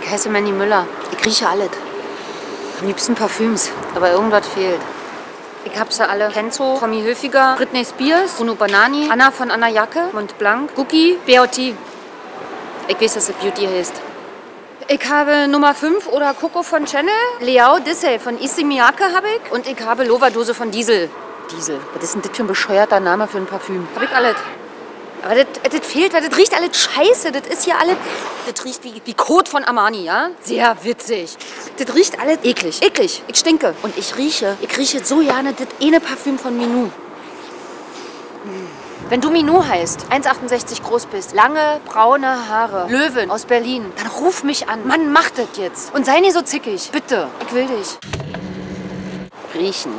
Ich heiße Manny Müller. Ich rieche alles. Am liebsten Parfüms, aber irgendwas fehlt. Ich hab sie alle. Kenzo, Tommy Hilfiger, Britney Spears, Bruno Banani, Anna von Anna Jacke, Mont Blanc, Cookie, B.O.T. Ich weiß, dass es Beauty heißt. Ich habe Nummer 5 oder Coco von Channel, Leao Dissey von Issey Miyake habe ich und ich habe Loverdose von Diesel. Diesel, was ist denn das für ein bescheuerter Name für ein Parfüm? Hab ich alles. Aber das, fehlt, weil das riecht alles scheiße. Das ist hier alles. Das riecht wie, wie Kot von Armani, ja? Sehr witzig. Das riecht alles eklig. Eklig. Ich stinke. Und ich rieche, ich rieche so gerne das eine Parfüm von Minou. Hm. Wenn du Minou heißt, 1,68 groß bist, lange braune Haare, Löwen aus Berlin, dann ruf mich an. Mann, mach das jetzt. Und sei nie so zickig. Bitte. Ich will dich. Riechen.